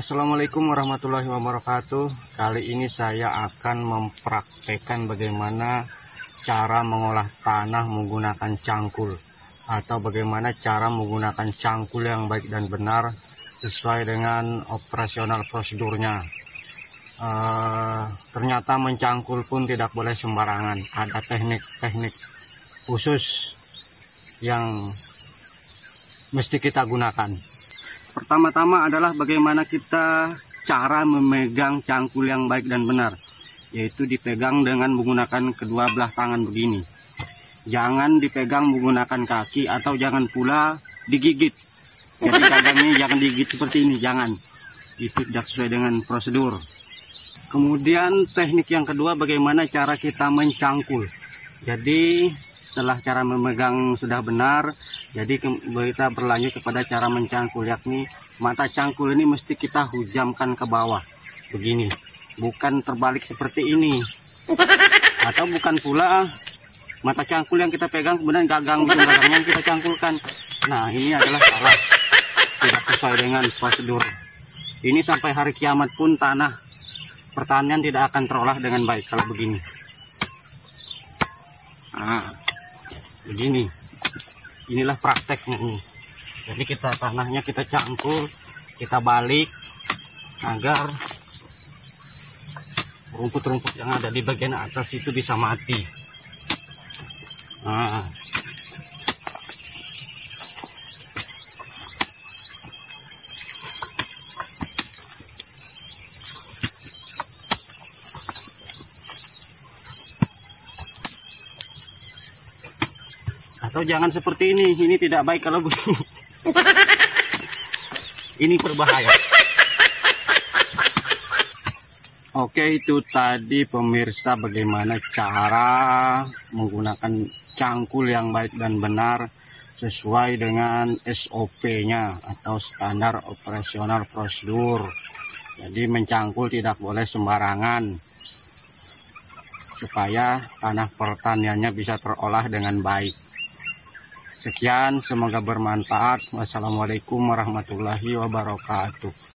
Assalamualaikum warahmatullahi wabarakatuh. Kali ini saya akan mempraktekkan bagaimana cara mengolah tanah menggunakan cangkul Atau bagaimana cara menggunakan cangkul yang baik dan benar Sesuai dengan operasional prosedurnya. Uh, Ternyata mencangkul pun tidak boleh sembarangan. Ada teknik-teknik khusus yang mesti kita gunakan Pertama-tama adalah bagaimana kita cara memegang cangkul yang baik dan benar, yaitu dipegang dengan menggunakan kedua belah tangan begini. Jangan dipegang menggunakan kaki atau jangan pula digigit. Jadi kadangnya jangan digigit seperti ini, jangan. Itu tidak sesuai dengan prosedur. Kemudian teknik yang kedua bagaimana cara kita mencangkul. Jadi setelah cara memegang sudah benar jadi kita berlanjut kepada cara mencangkul yakni mata cangkul ini mesti kita hujamkan ke bawah. Begini bukan terbalik seperti ini. Atau bukan pula mata cangkul yang kita pegang kemudian gagang barangnya yang kita cangkulkan. Nah ini adalah salah. Tidak sesuai dengan prosedur. Ini sampai hari kiamat pun tanah pertanian tidak akan terolah dengan baik kalau begini. Nah begini inilah prakteknya ini jadi kita tanahnya kita cangkul kita balik agar rumput-rumput yang ada di bagian atas itu bisa mati. Nah atau jangan seperti ini ini tidak baik kalau begini ini berbahaya Oke itu tadi pemirsa bagaimana cara menggunakan cangkul yang baik dan benar sesuai dengan SOP-nya atau standar operasional prosedur. Jadi mencangkul tidak boleh sembarangan supaya tanah pertaniannya bisa terolah dengan baik. Sekian, semoga bermanfaat. Wassalamualaikum warahmatullahi wabarakatuh.